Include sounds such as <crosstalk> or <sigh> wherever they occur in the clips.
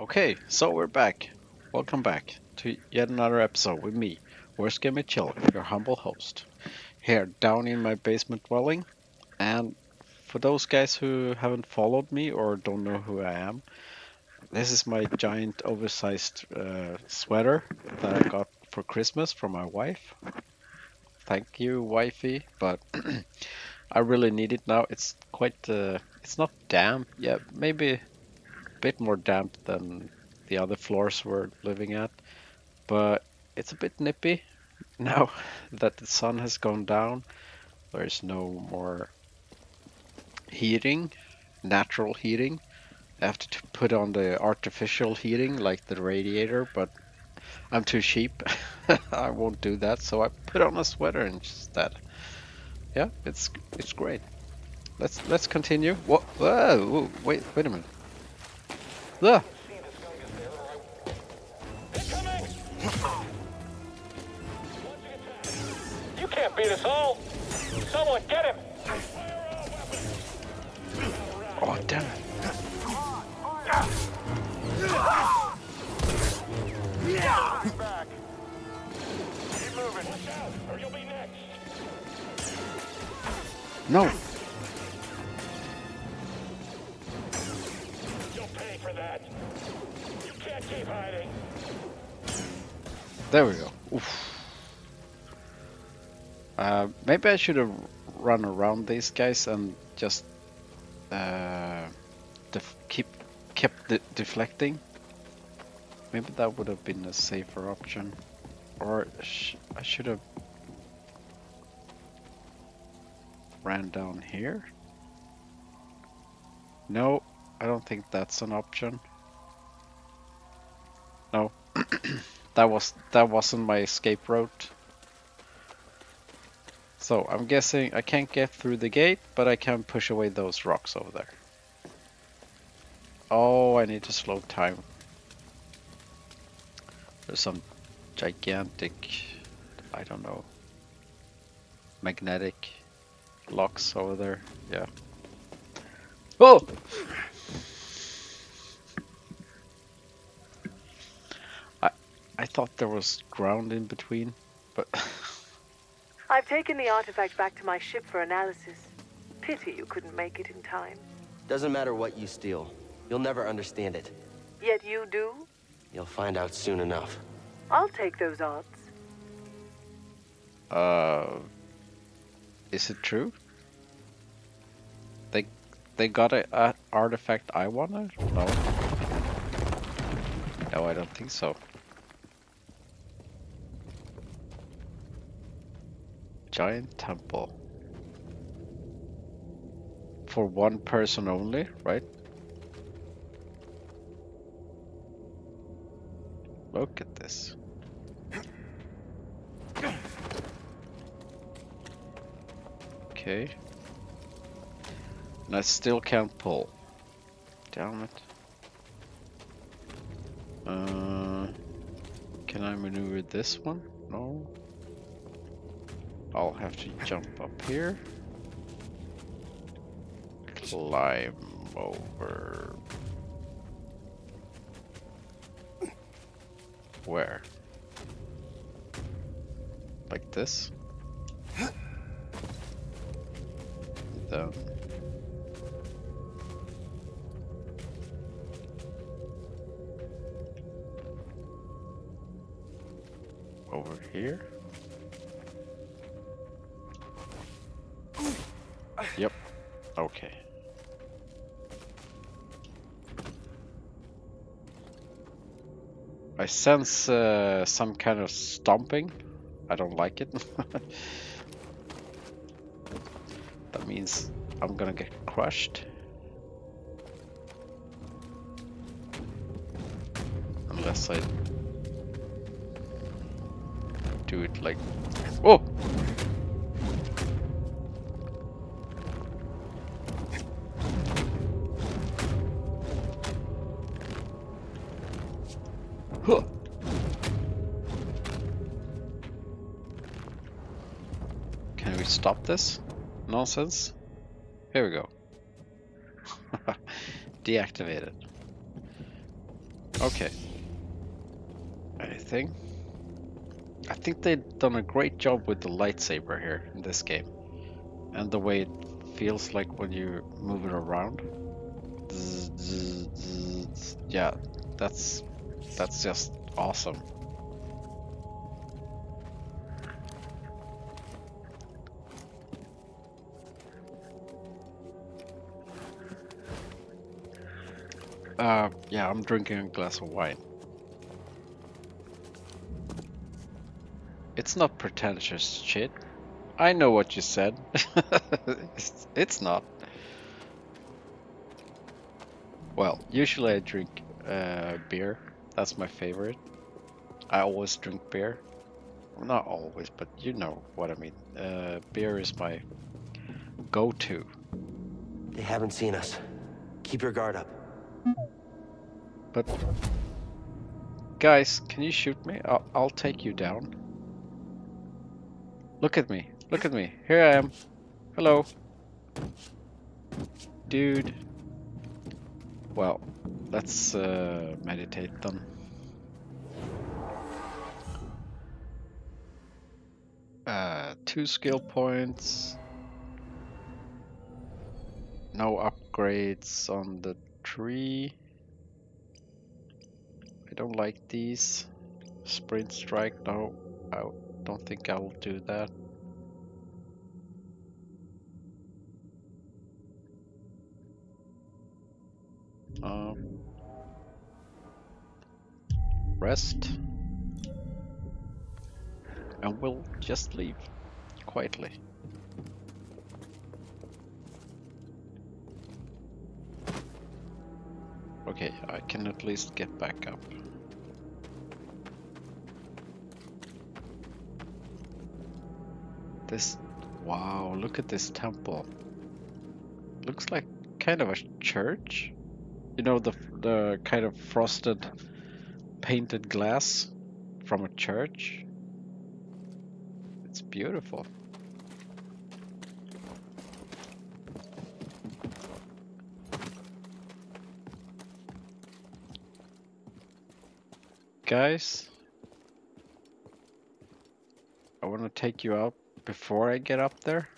Okay, so we're back. Welcome back to yet another episode with me, Worst Gamer Chill, your humble host. Here, down in my basement dwelling. And for those guys who haven't followed me or don't know who I am, this is my giant oversized uh, sweater that I got for Christmas from my wife. Thank you, wifey, but <clears throat> I really need it now. It's quite, uh, it's not damp. Yeah, maybe bit more damp than the other floors we're living at, but it's a bit nippy <laughs> now that the sun has gone down. There's no more heating, natural heating. I have to put on the artificial heating like the radiator, but I'm too cheap. <laughs> I won't do that, so I put on a sweater instead. Yeah, it's it's great. Let's let's continue. What? Whoa! Wait, wait a minute. Ah, You can't beat us all. Someone get him. oh damn it! Back. There we go. Uh, maybe I should have run around these guys and just uh, keep kept de deflecting. Maybe that would have been a safer option. Or sh I should have ran down here. No, I don't think that's an option. No, <clears throat> that was that wasn't my escape route. So I'm guessing I can't get through the gate, but I can push away those rocks over there. Oh, I need to slow time. There's some gigantic, I don't know, magnetic locks over there. Yeah. Oh! I I thought there was ground in between, but <laughs> I've taken the artifact back to my ship for analysis. Pity you couldn't make it in time. Doesn't matter what you steal. You'll never understand it. Yet you do? You'll find out soon enough. I'll take those odds. Uh, is it true? They they got a, a artifact I wanted? No. No, I don't think so. Giant temple. For one person only, right? Look at this. Okay. And I still can't pull. Damn it. Uh, can I maneuver this one? No. I'll have to jump up here. Climb over. Where? Like this? Then over here. Okay. I sense uh, some kind of stomping. I don't like it. <laughs> that means I'm gonna get crushed. Unless I do it like... Oh! This nonsense? Here we go. <laughs> Deactivated. Okay. Anything? I think they've done a great job with the lightsaber here in this game. And the way it feels like when you move it around. Zzz, zzz, zzz. Yeah, that's that's just awesome. Uh, yeah, I'm drinking a glass of wine. It's not pretentious shit. I know what you said. <laughs> it's, it's not. Well, usually I drink uh, beer. That's my favorite. I always drink beer. Not always, but you know what I mean. Uh, beer is my go-to. They haven't seen us. Keep your guard up. But guys, can you shoot me? I'll, I'll take you down. Look at me. Look at me. Here I am. Hello. Dude. Well, let's uh, meditate then. Uh, two skill points. No upgrades on the tree. I don't like these. Sprint strike, no. I don't think I'll do that. Um, rest. And we'll just leave quietly. Okay, I can at least get back up. This, wow, look at this temple. Looks like kind of a church. You know, the, the kind of frosted painted glass from a church. It's beautiful. Guys, I want to take you out before I get up there.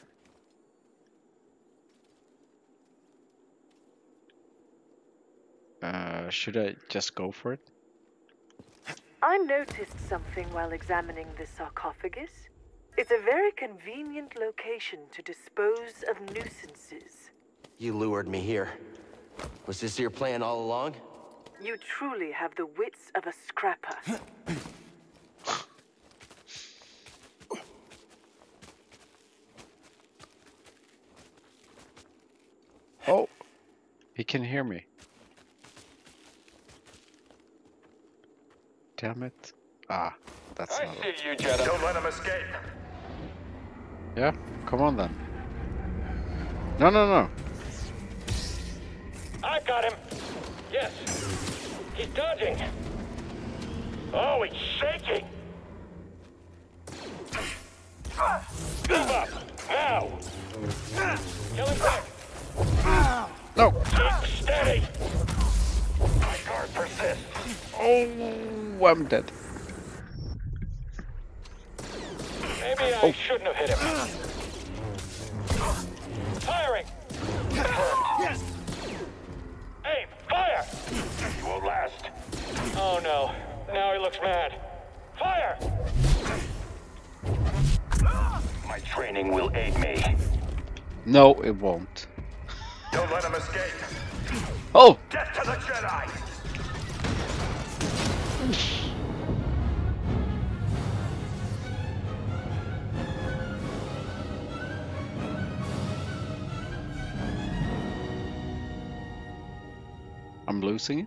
Uh, should I just go for it? I noticed something while examining this sarcophagus. It's a very convenient location to dispose of nuisances. You lured me here. Was this your plan all along? You truly have the wits of a scrapper. <laughs> Oh, he can hear me. Damn it. Ah, that's I not see it. you, Jedi. Don't let him escape. Yeah, come on then. No, no, no. I've got him. Yes. He's dodging. Oh, he's shaking. Move up. Now. Kill him quick. No! Keep steady. My guard persists. Oh, I'm dead. Maybe I oh. shouldn't have hit him. Firing. Confirmed. Hey, fire! You won't last. Oh no. Now he looks mad. Fire! My training will aid me. No, it won't. Don't let him escape. Oh! Get to the Jedi! I'm losing it?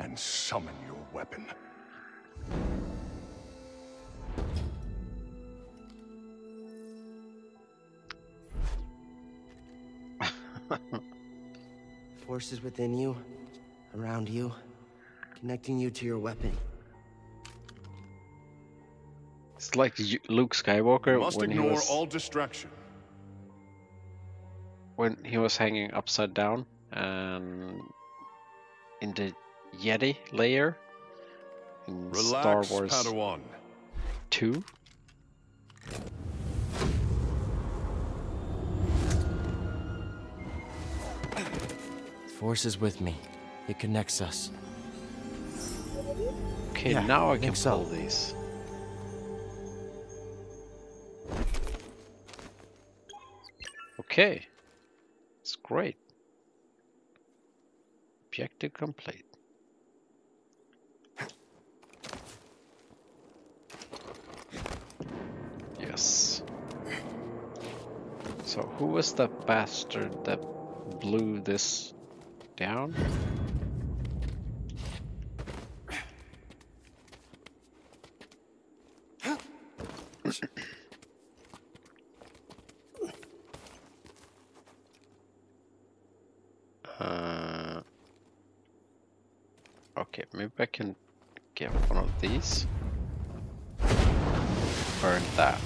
and summon your weapon. <laughs> Forces within you, around you, connecting you to your weapon. It's like Luke Skywalker You must when he ignore was all distraction. when he was hanging upside down and in the Yeti layer in Star Wars Padawan. 2. Force is with me. It connects us. Okay, Yeah, now I I can think so. these. Okay, it's great. Objective complete. Yes. So who was the bastard that blew this down? <coughs> Uh, okay, maybe I can get one of these. Burn that.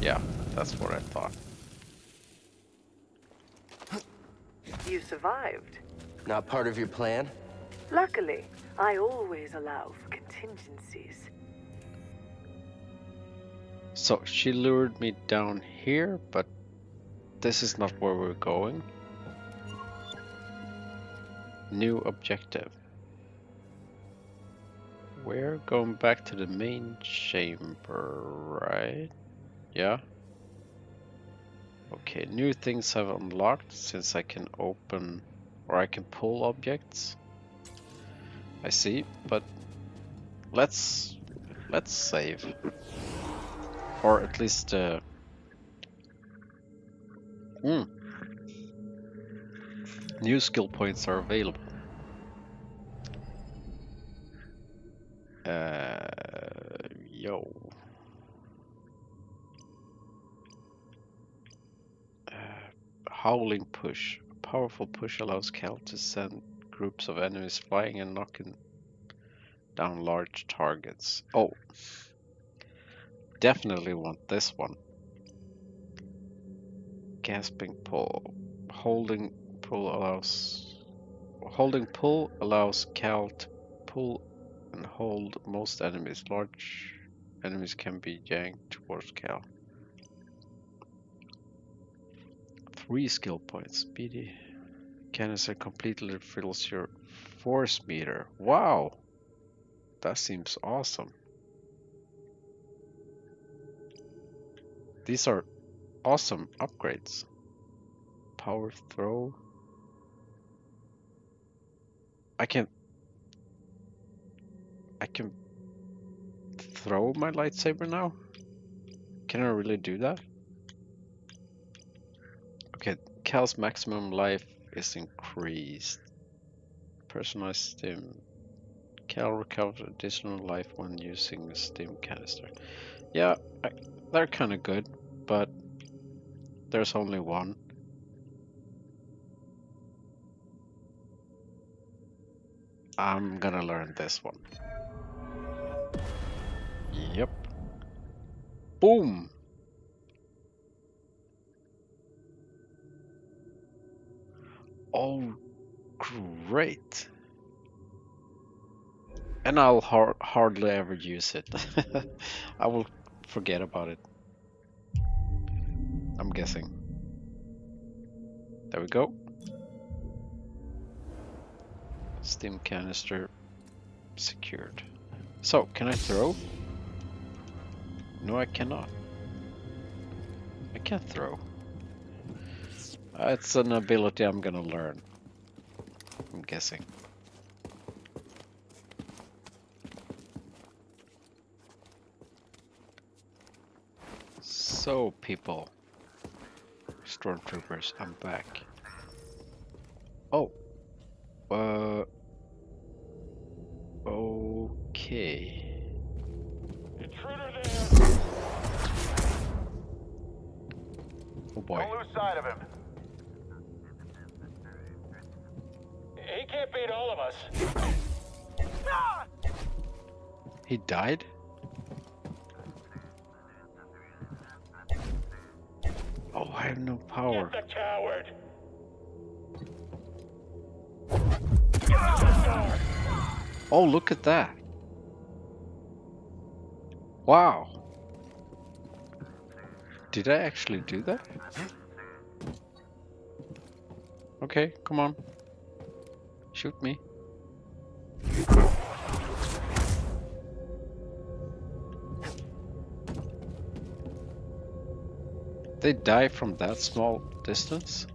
Yeah, that's what I thought. You survived. Not part of your plan? Luckily, I always allow for contingencies. So she lured me down here, but this is not where we're going. New objective. We're going back to the main chamber, right? Yeah. Okay, new things have unlocked since I can open or I can pull objects. I see, but let's let's save. Or at least uh hmm. New skill points are available. Uh yo. Howling push. A powerful push allows Cal to send groups of enemies flying and knocking down large targets. Oh. Definitely want this one. Grasping pull. Holding pull allows holding pull allows Cal to pull and hold most enemies. Large enemies can be yanked towards Cal. Three skill points. Speedy canister completely fills your force meter. Wow! That seems awesome. These are awesome upgrades. Power throw. I can I can throw my lightsaber now? Can I really do that? Okay, Cal's maximum life is increased. Personalized stim. Cal recovers additional life when using a stim canister. Yeah, I, they're kind of good, but there's only one. I'm gonna learn this one. Yep. Boom! Oh, great. And I'll har hardly ever use it. <laughs> I will forget about it. I'm guessing. There we go. Stim canister secured. So, can I throw? No, I cannot. I can't throw. It's an ability I'm gonna learn. I'm guessing. So, people. Stormtroopers, I'm back. Oh, Uh. Okay. Intruder there. Oh boy. Don't lose sight of him. He can't beat all of us. He died? Oh, I have no power. Get the coward. Get to the door. Oh, look at that. Wow. Did I actually do that? Okay, come on. Shoot me. They die from that small distance?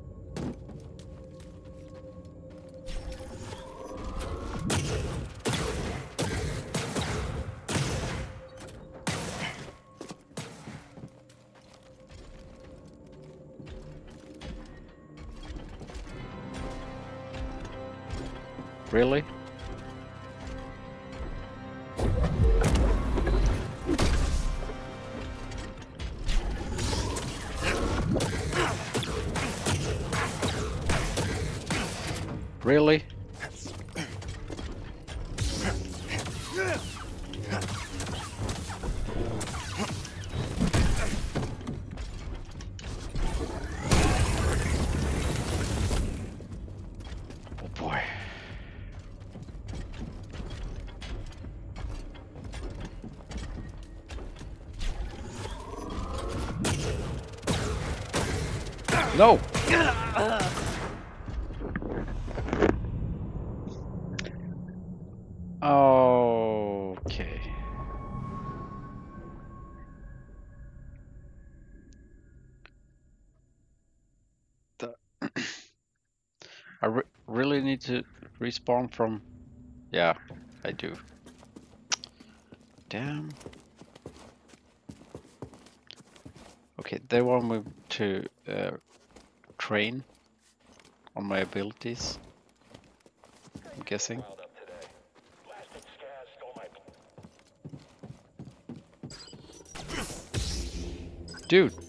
<clears throat> I re really need to respawn from. Yeah, I do. Damn. Okay, they want me to uh, train on my abilities. I'm guessing. Dude.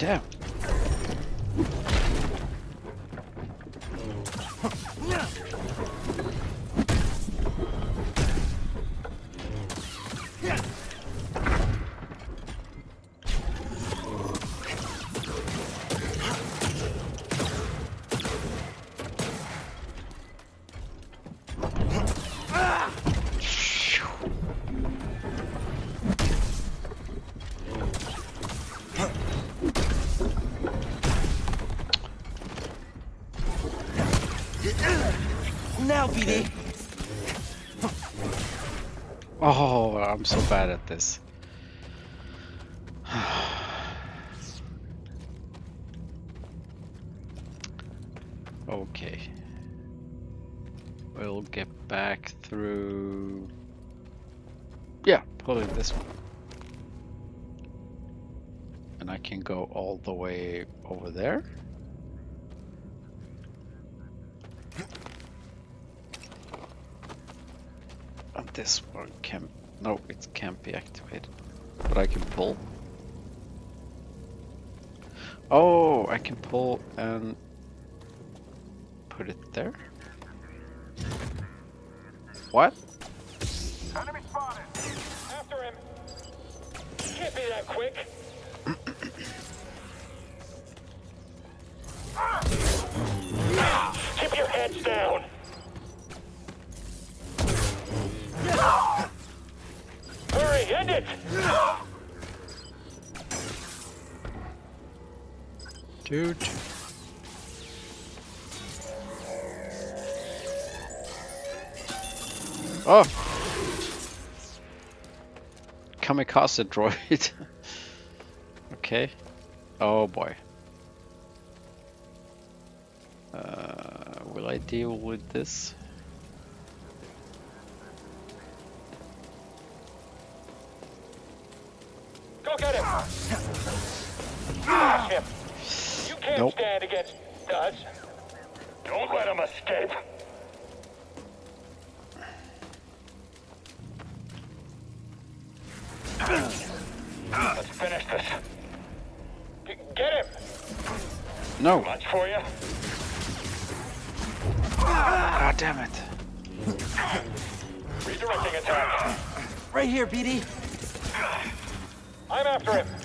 Damn. I'm so bad at this. <sighs> okay. We'll get back through. Yeah, probably this one. And I can go all the way over there. And this one can. No, it can't be activated. But I can pull. Oh, I can pull and put it there. What? Enemy spotted. After him. Can't be that quick. <coughs> ah! Keep your heads down. Hurry, end it. Dude. Oh! Kamikaze droid. <laughs> okay. Oh boy. Uh, will I deal with this? Nope. stand against us. Don't let him escape. Let's finish this. G- Get him. No! Much for you. Ah, damn it! Redirecting attack. Right here, BD. I'm after him.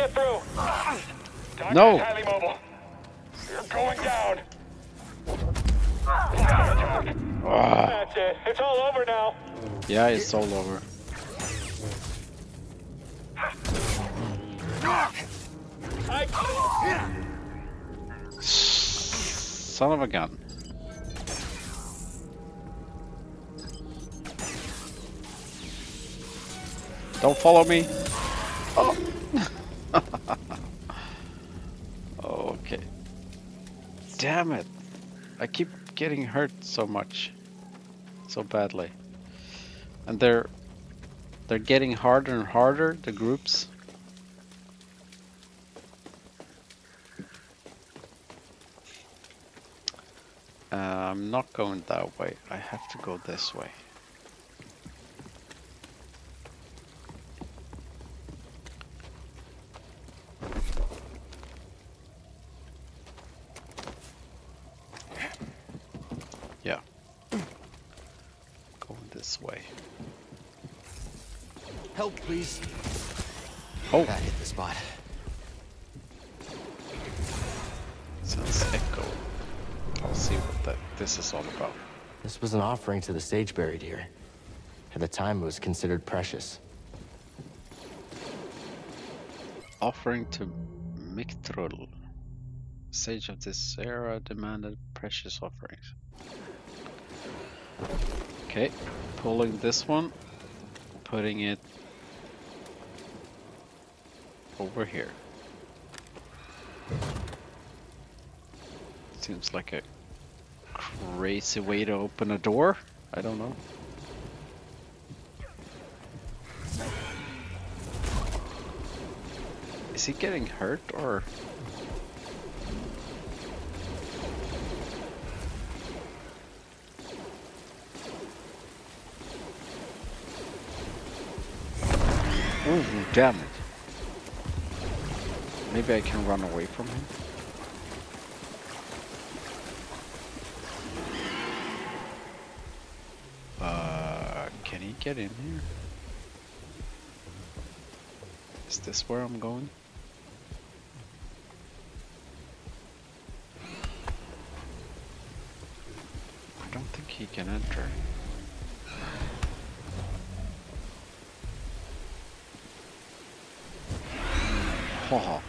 Get through. No. highly mobile. You're going down. Ah, That's it. It's all over now. yeah, it's all over. I Son of a gun. Don't follow me. Oh. okay. Damn it. I keep getting hurt so much. So badly. And they're they're getting harder and harder, the groups. Uh, I'm not going that way. I have to go this way. Yeah. Going this way. Help, please. Oh, That hit the spot. sounds echo. I'll see what that this is all about. This was an offering to the sage buried here. At the time, it was considered precious. Offering to Miktrull. Sage of this era demanded precious offerings. Okay, pulling this one, putting it over here. Seems like a crazy way to open a door. I don't know. Is he getting hurt or? Ooh, damn it. Maybe I can run away from him. Uh, can he get in here? Is this where I'm going? I don't think he can enter. Oh.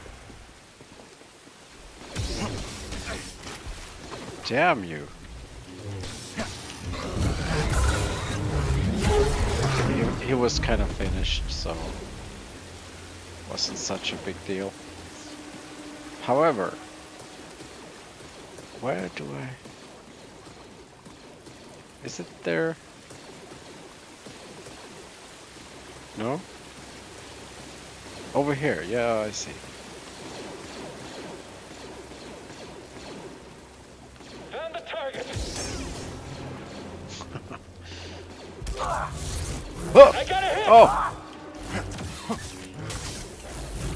Damn you. He was kind of finished, so wasn't such a big deal. However, where do I? Is it there? No? Over here, yeah, I see. Oh!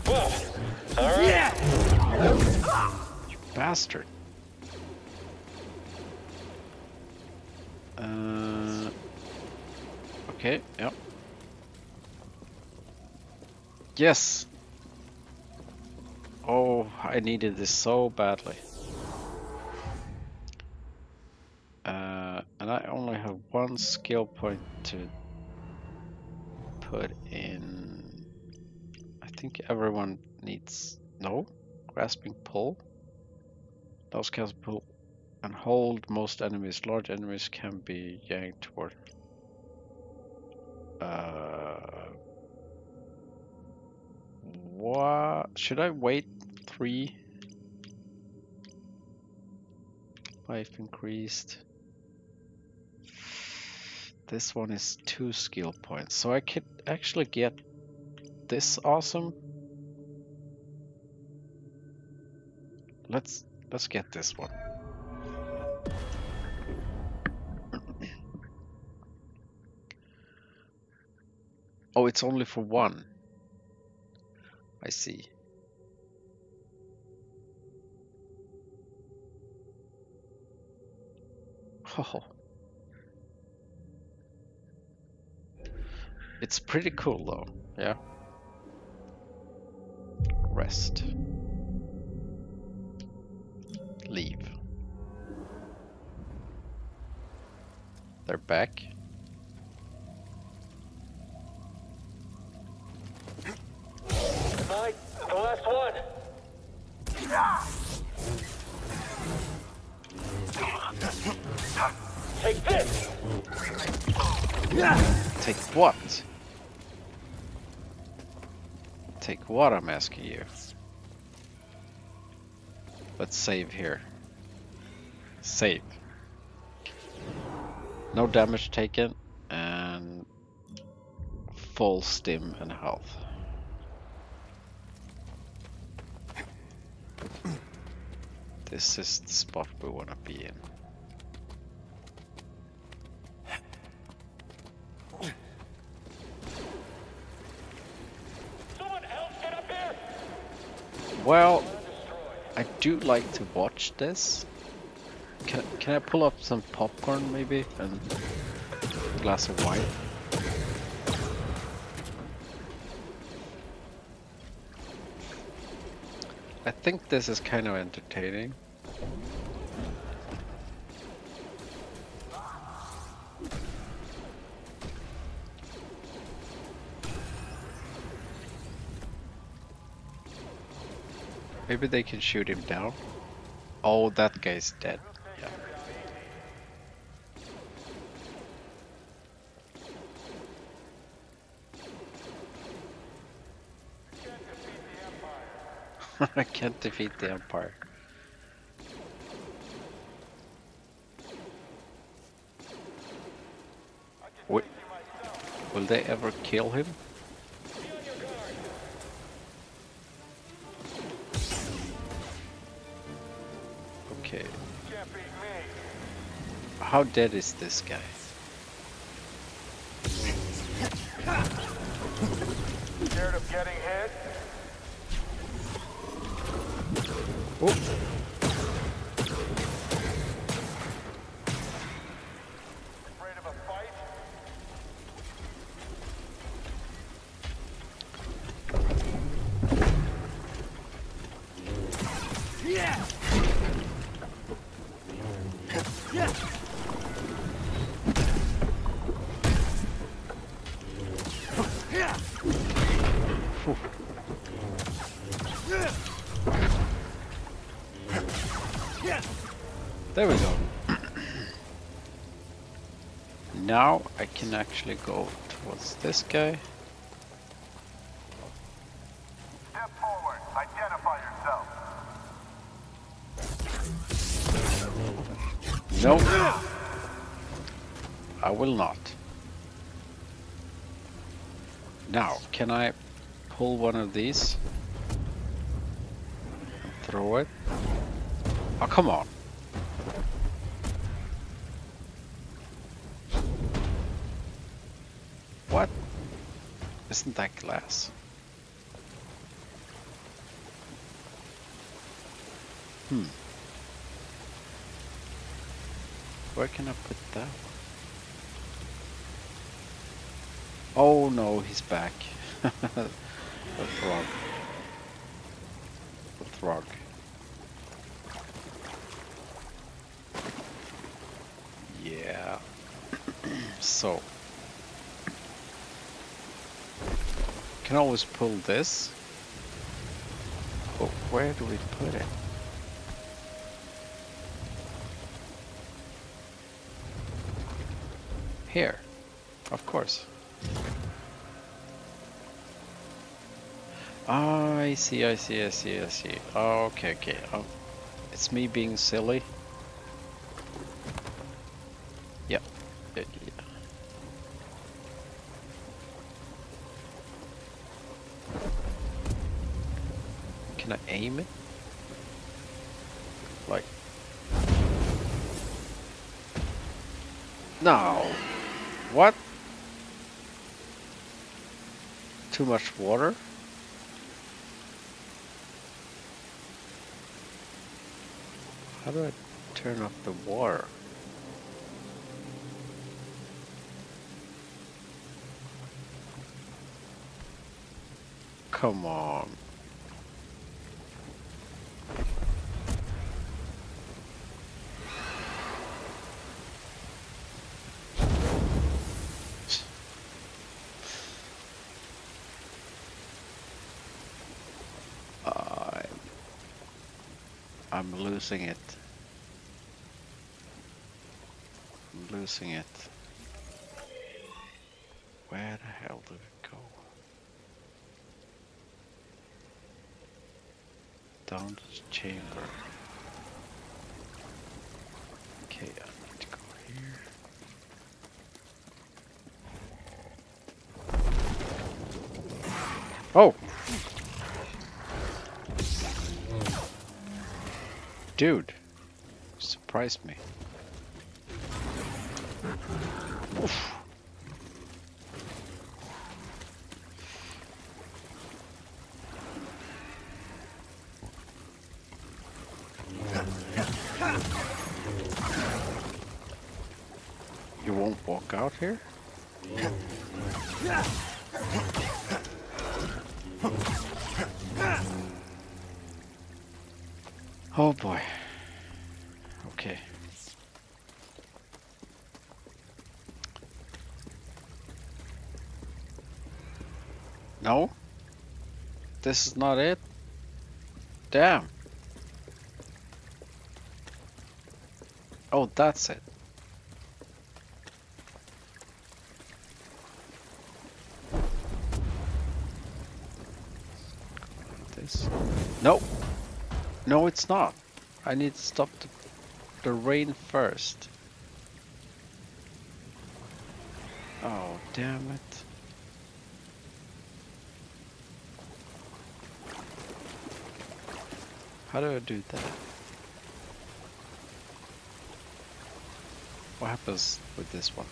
Whoa. All right. Bastard. Uh, okay, yep. Yes! Oh, I needed this so badly. Uh, and I only have one skill point to put in. I think everyone needs. No? Grasping pull? Those can pull and hold most enemies. Large enemies can be yanked toward. Uh, what? Should I wait three? Life increased. This one is two skill points, so I could actually get this awesome. Let's let's get this one. <clears throat> Oh, it's only for one. I see. <laughs> Oh. It's pretty cool though, yeah. Rest. Leave. They're back. Mike, the last one. Take this. Take what? Take what, I'm asking you. Let's save here. Save. No damage taken, and full stim and health. This is the spot we want to be in. Well, I do like to watch this. Can, can I pull up some popcorn maybe and a glass of wine? I think this is kind of entertaining. Maybe they can shoot him down. Oh, that guy's dead. Yeah. <laughs> I can't defeat the Empire. Wi- Will they ever kill him? How dead is this guy? Scared of getting hit? Afraid can actually go towards this guy? Step forward. Identify yourself. No. I will not. Now, can I pull one of these? And throw it? Oh, come on. What? Isn't that glass? Hmm. Where can I put that? Oh no, he's back. <laughs> the frog. The frog. Yeah. <clears throat> so. Can always pull this. But where do we put it? Here. Of course. Ah, I see, I see, I see, I see. Oh, okay, okay. Oh, it's me being silly. Yeah. yeah, yeah. Can I aim it? Like. No. What? Too much water? How do I water? Come on. I'm losing it. I'm losing it. Where the hell did it go? Down to the chamber. Okay, I need to go here. Oh! Dude, surprised me. Oof. You won't walk out here? Oh boy. Okay. No? This is not it? Damn. Oh, that's it. This. Nope. No, it's not. I need to stop the, the rain first. Oh, damn it. How do I do that? What happens with this one?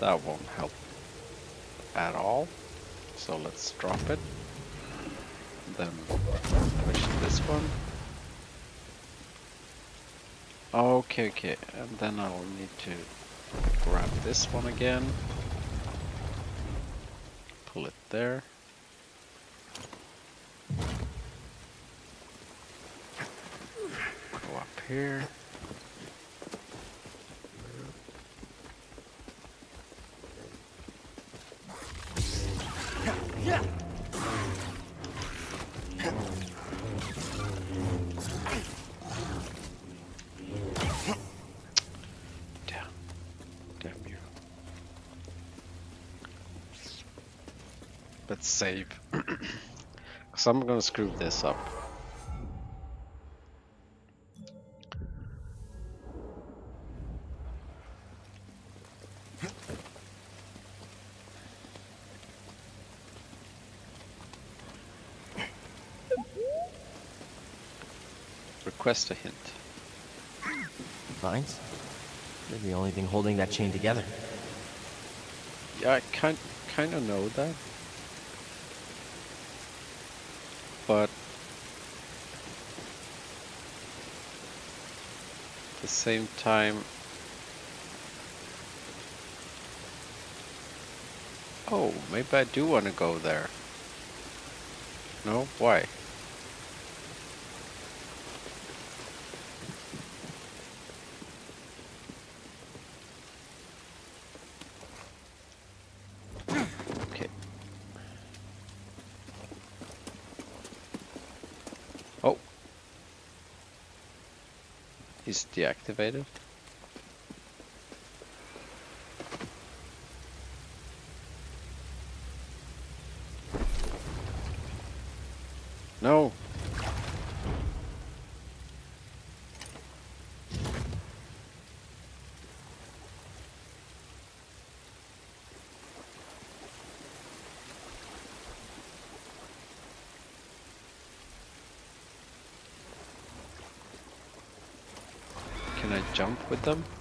That won't help at all. So let's drop it. Then push this one. Okay, okay, and then I'll need to grab this one again. Pull it there. Go up here. Cause I'm gonna screw this up. Request a hint. Vines? They're the only thing holding that chain together. Yeah, I kind kind of know that. But at the same time Oh, maybe I do want to go there. No? Why? Okay. Oh. He's deactivated. No. Can I jump with them?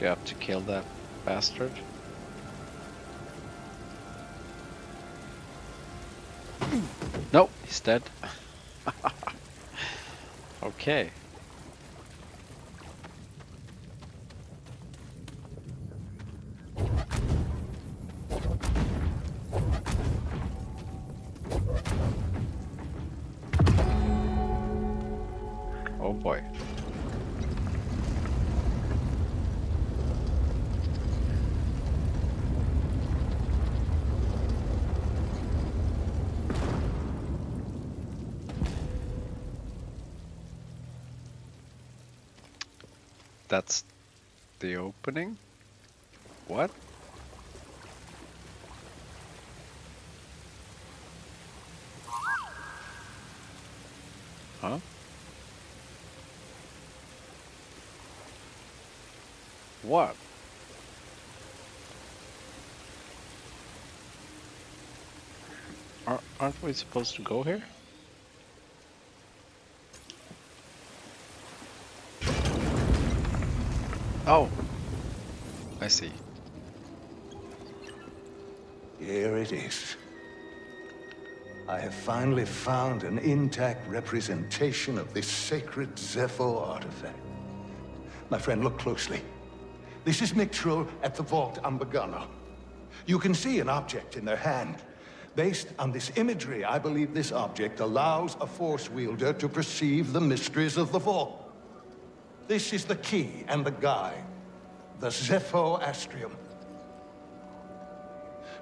You have to kill that bastard? Hmm. No, he's dead. <laughs> okay. That's the opening? What? Huh? What? Aren't we supposed to go here? Oh. I see. Here it is. I have finally found an intact representation of this sacred Zeffo artifact. My friend, look closely. This is Miktrull at the Vault on Bogano. You can see an object in their hand. Based on this imagery, I believe this object allows a Force wielder to perceive the mysteries of the Vault. This is the key and the guide. The Zeffo Astrium.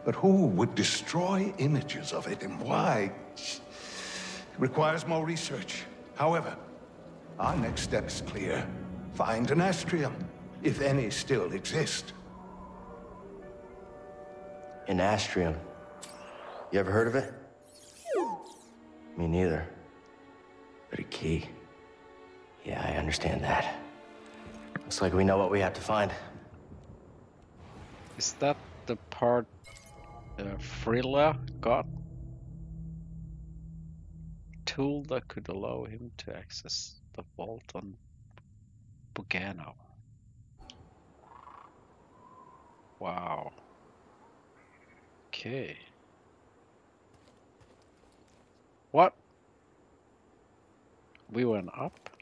But who would destroy images of it and why? It requires more research. However, our next step is clear. Find an Astrium, if any still exist. An Astrium. You ever heard of it? Me neither. But a key. Yeah, I understand that. Looks like we know what we have to find. Is that the part uh, Trilla got? Tool that could allow him to access the vault on Bogano. Wow. Okay. What? We went up?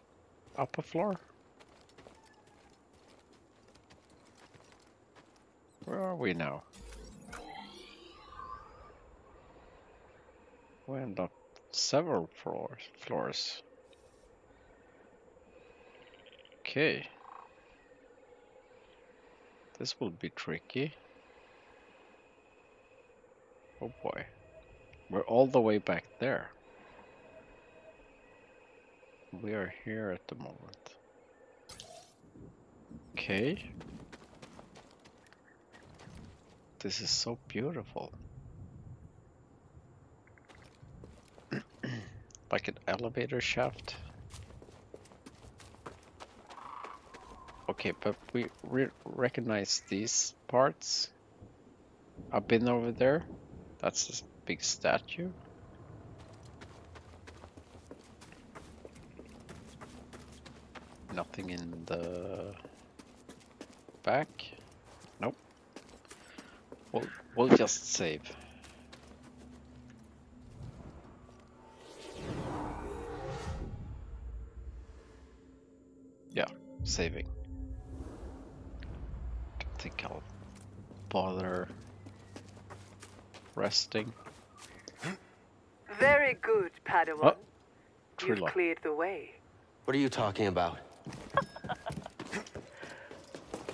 Up a floor? Where are we now? We went up several floors. Floors. Okay. This will be tricky. Oh boy. We're all the way back there. We are here at the moment. Okay. This is so beautiful. <clears throat> like an elevator shaft. Okay, but we re recognize these parts. I've been over there. That's this big statue. Nothing in the back. Nope. We'll we'll just save. Yeah, saving. Don't think I'll bother resting. Very good, Padawan. Oh, You've cleared the way. What are you talking about?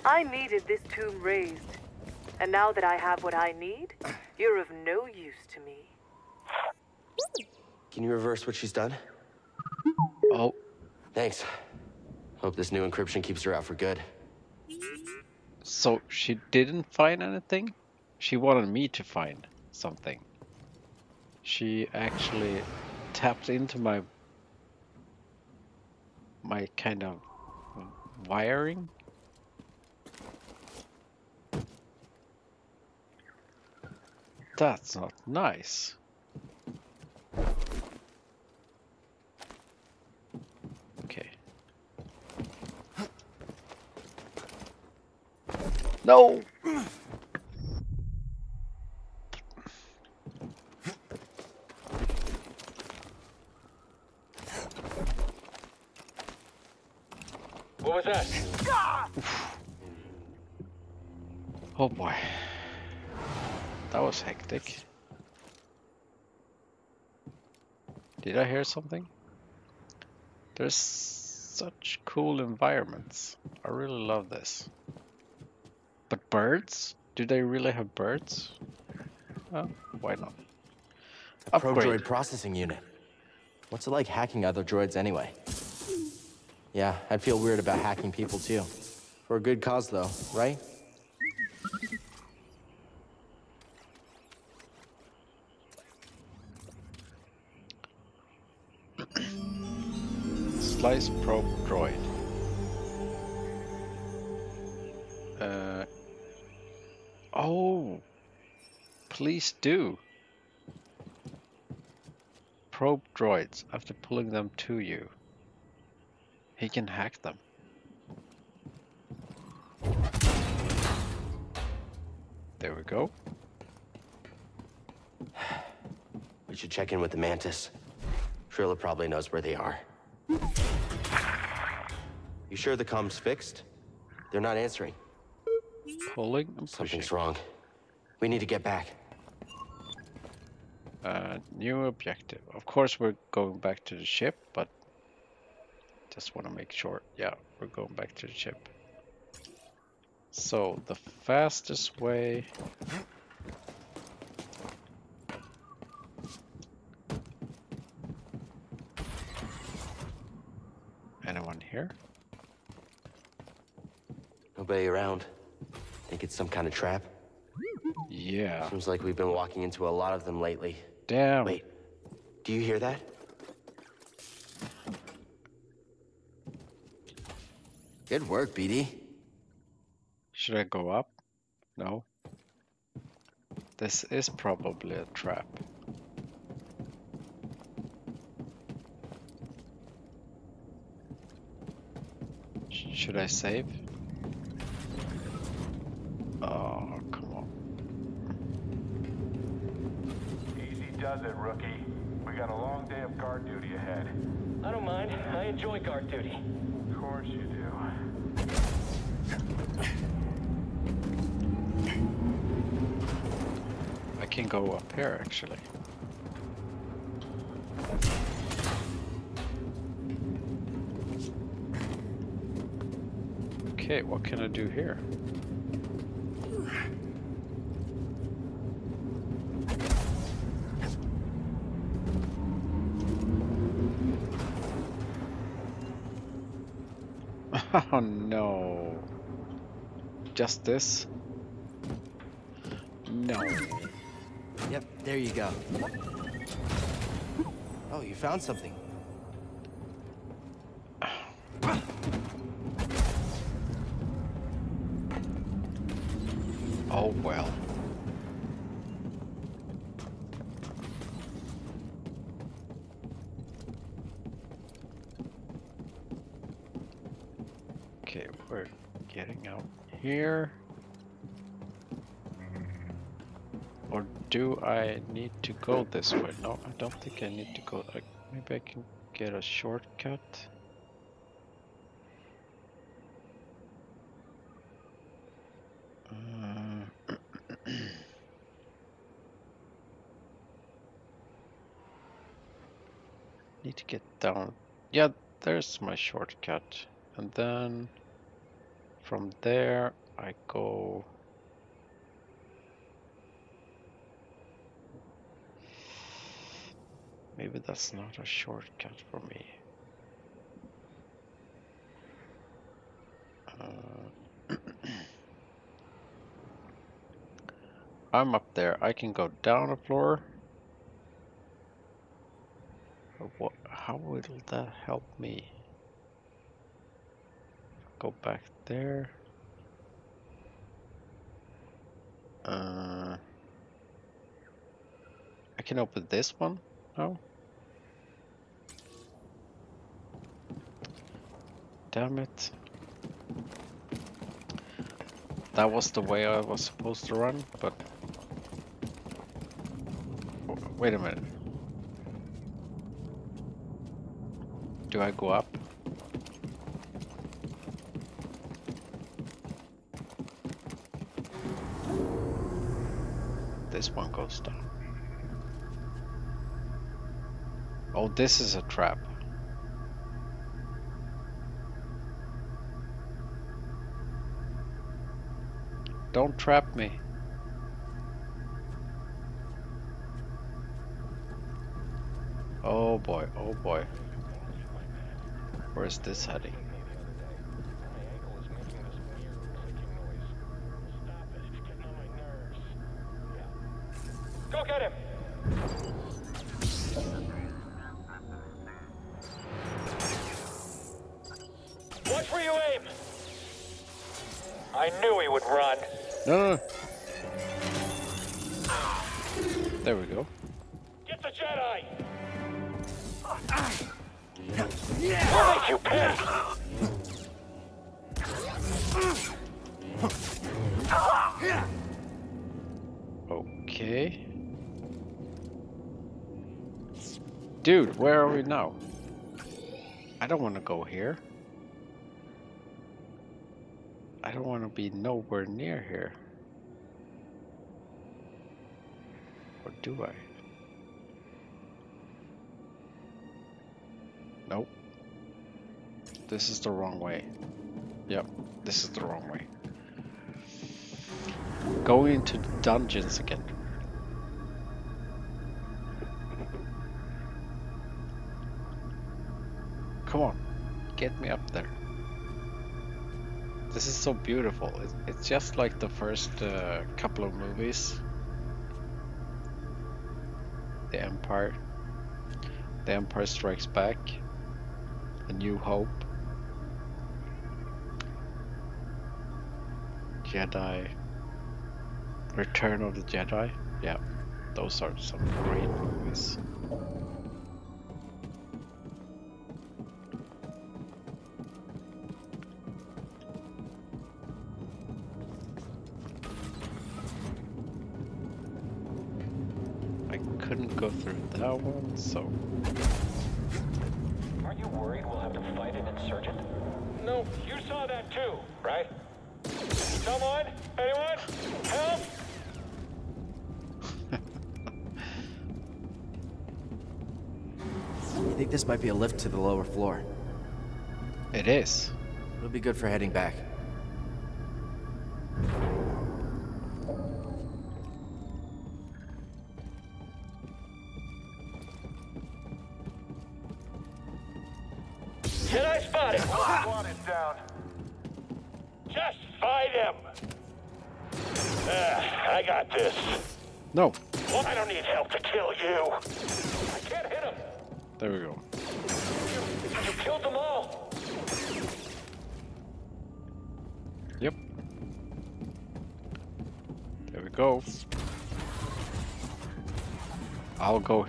I needed this tomb raised. And now that I have what I need, <clears throat> you're of no use to me. Can you reverse what she's done? Oh, Thanks. Hope this new encryption keeps her out for good. so she didn't find anything? She wanted me to find something. She actually tapped into my my kind of wiring. That's not nice. Okay. No! What was that? Oh boy. Did I hear something? There's such cool environments. I really love this. But birds? Do they really have birds? Oh, why not? A probe Upgrade. droid processing unit. What's it like hacking other droids anyway? Yeah, I'd feel weird about hacking people too. For a good cause though, right? supplies probe droid. Uh, oh, please do. Probe droids after pulling them to you. He can hack them. There we go. We should check in with the Mantis. Trilla probably knows where they are. You sure the comms fixed? They're not answering. Pulling and pushing. Something's wrong. We need to get back. Uh, new objective. Of course, we're going back to the ship, but just want to make sure. Yeah, we're going back to the ship. So, the fastest way. Anyone here? Nobody around. Think it's some kind of trap? Yeah. Seems like we've been walking into a lot of them lately. Damn. Wait, do you hear that? Good work, BD. Should I go up? No. This is probably a trap. Should I save? Oh, come on. Easy does it, rookie. We got a long day of guard duty ahead. I don't mind. I enjoy guard duty. Of course you do. I can go up here actually. Okay, what can I do here? <laughs> Oh no. Just this? No. Yep, there you go. Oh, you found something. Oh well. Okay, we're getting out here. Or do I need to go this way? No, I don't think I need to go. I, maybe I can get a shortcut. Uh, <clears throat> need to get down. Yeah, there's my shortcut. And then from there I go Maybe that's not a shortcut for me. Uh, <clears throat> I'm up there. I can go down a floor. What? How will that help me? Go back there. Uh, I can open this one. No. Damn it. That was the way I was supposed to run, but... Wait a minute. Do I go up? This one goes down. Oh, this is a trap. Don't trap me. Oh boy, oh boy. Where's this heading? Here. I don't want to be nowhere near here. Or do I? Nope. This is the wrong way. Yep, this is the wrong way. Going into dungeons again. Come on, get me up there. This is so beautiful. It, it's just like the first uh, couple of movies. The Empire. The Empire Strikes Back. A New Hope. Jedi. Return of the Jedi. Yeah, those are some great movies. This might be a lift to the lower floor. it is. It'll be good for heading back.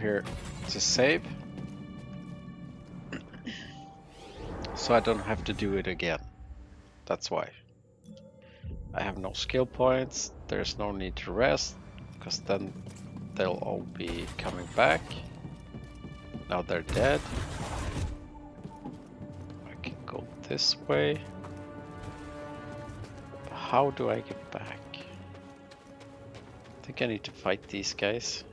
Here to save. so I don't have to do it again. That's why. I have no skill points, there's no need to rest, because then they'll all be coming back. Now they're dead. I can go this way. How do I get back? I think I need to fight these guys.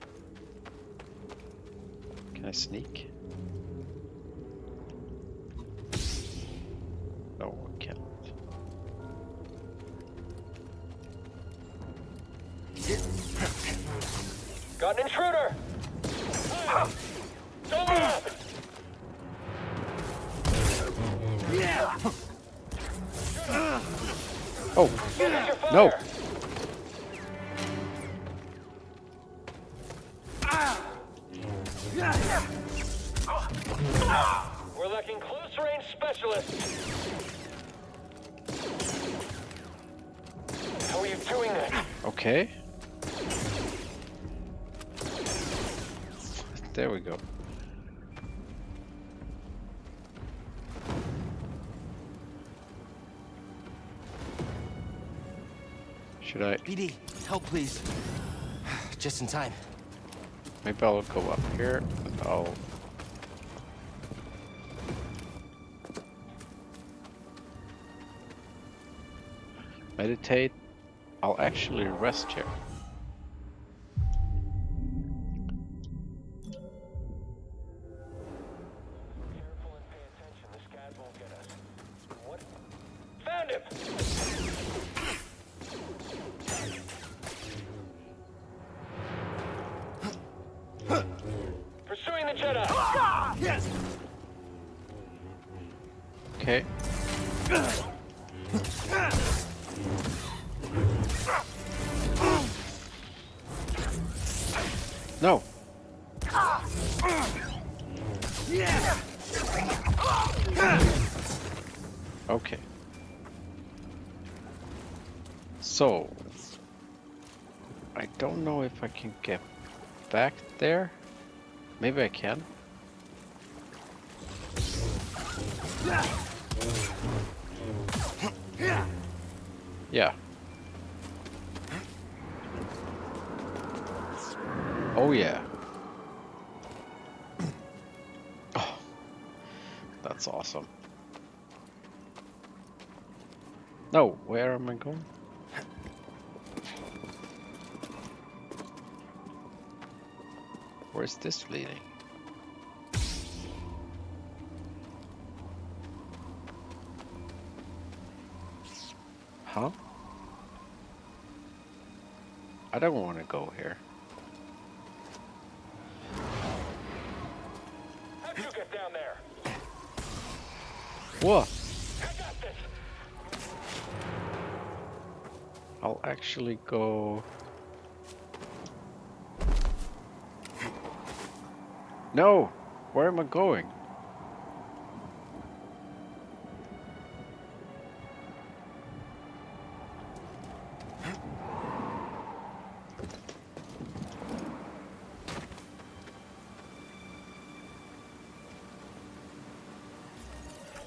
Can I sneak? BD, help please. Just in time. Maybe I'll go up here and I'll. Meditate. I'll actually rest here. So, I don't know if I can get back there? Maybe I can. Yeah. Oh yeah. Oh, that's awesome. No, where am I going? Where's this leading? Huh? I don't want to go here. How'd you get down there? What? I'll actually go. No! Where am I going?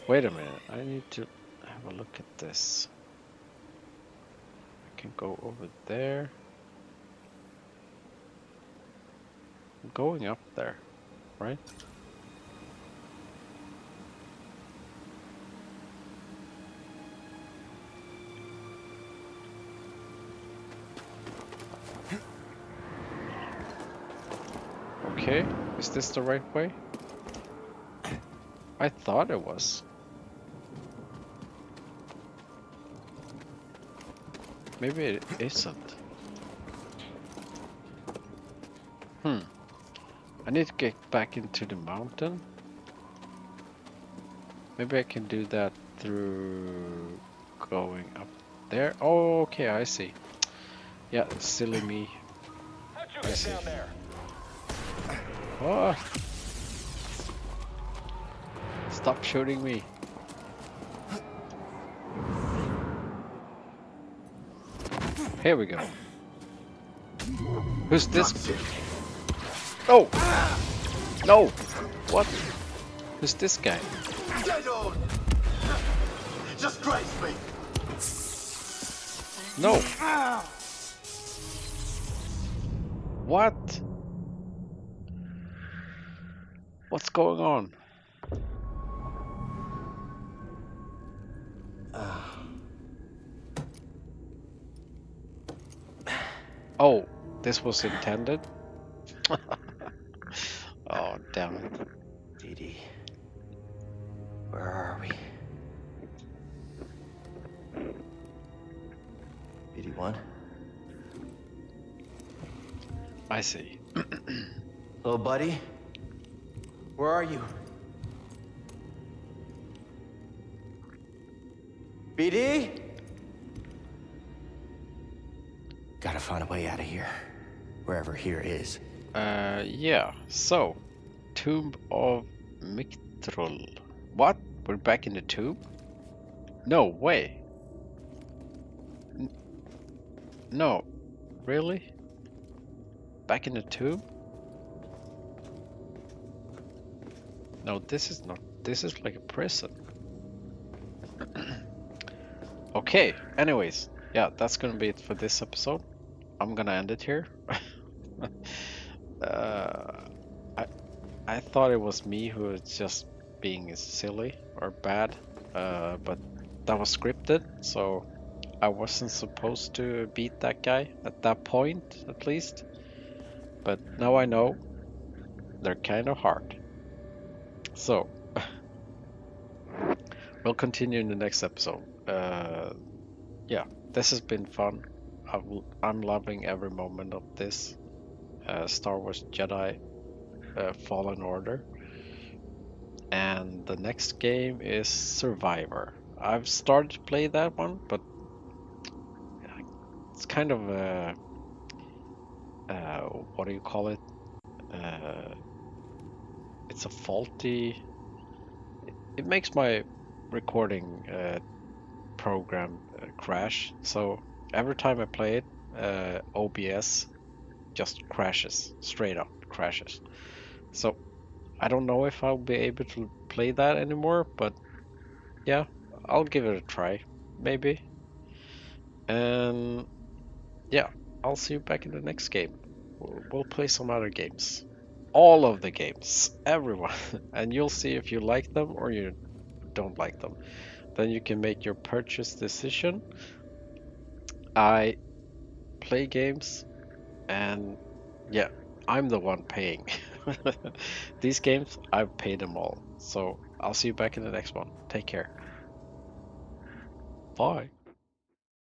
Wait a minute, I need to have a look at this. I can go over there. I'm going up there, right? Okay, is this the right way? I thought it was. Maybe it isn't. Hmm. I need to get back into the mountain. Maybe I can do that through going up there. Oh, okay, I see. Yeah, silly me. How'd you I get see. down there? Oh. Stop shooting me. Here we go. Who's this? Oh! No! What? Who's this guy? Just grace me. No! What? What's going on? Ah. Oh, this was intended? Buddy? Where are you? BD? Gotta find a way out of here. Wherever here is. Uh, yeah, so, Tomb of Miktrull. What? We're back in the tomb? No way. N- no, really? Back in the tomb? No, this is not. This is like a prison. <clears throat> okay, anyways, yeah, that's gonna be it for this episode. I'm gonna end it here. <laughs> uh, I I thought it was me who was just being silly or bad, uh, but that was scripted, so I wasn't supposed to beat that guy at that point, at least. But now I know they're kind of hard. So we'll continue in the next episode. Uh, yeah, this has been fun. I I'm loving every moment of this. Uh, Star Wars Jedi uh, Fallen Order. And the next game is Survivor. I've started to play that one, but it's kind of a. Uh, what do you call it? It's a faulty. It, makes my recording uh, program uh, crash. So every time I play it, uh, OBS just crashes straight up crashes. So I don't know if I'll be able to play that anymore, but yeah, I'll give it a try, maybe. And yeah, I'll see you back in the next game. We'll play some other games. All of the games, everyone. <laughs> and you'll see if you like them or you don't like them. Then you can make your purchase decision. I play games and yeah, I'm the one paying. <laughs> These games, I've paid them all. So I'll see you back in the next one. Take care. Bye.